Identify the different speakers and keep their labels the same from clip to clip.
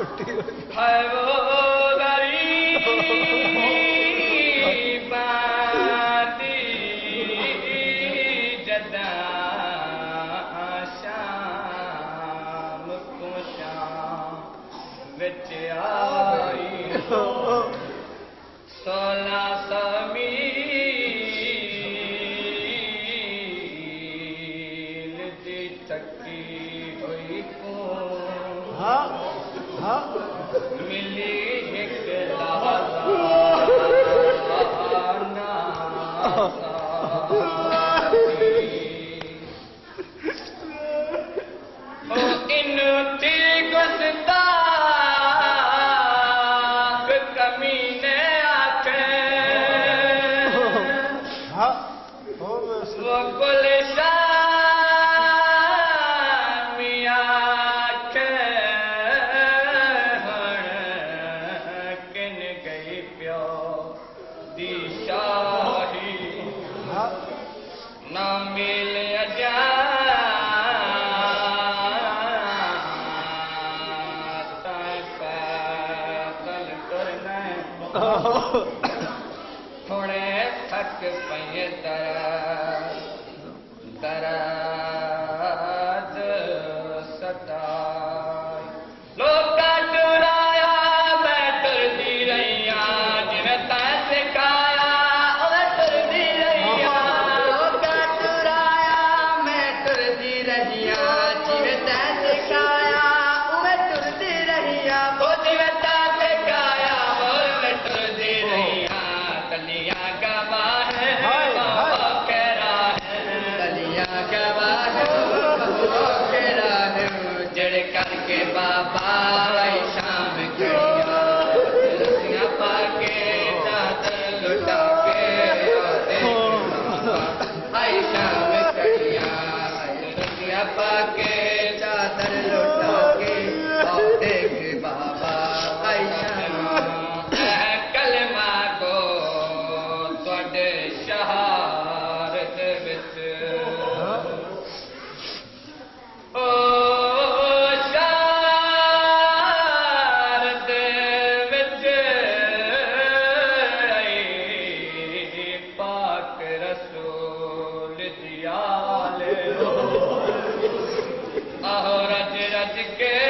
Speaker 1: भई
Speaker 2: बी जॾाम कुशाम
Speaker 1: वृत आई को
Speaker 2: ها؟ ملي هيك
Speaker 1: لحظه
Speaker 2: न मिले थक पई दया दर। Thursday. again.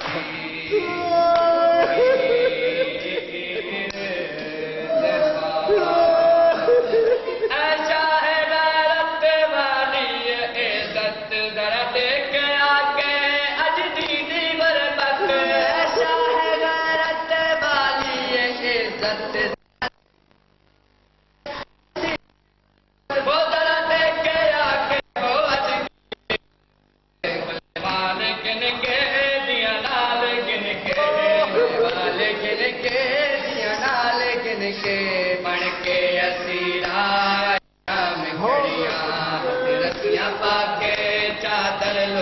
Speaker 1: darle el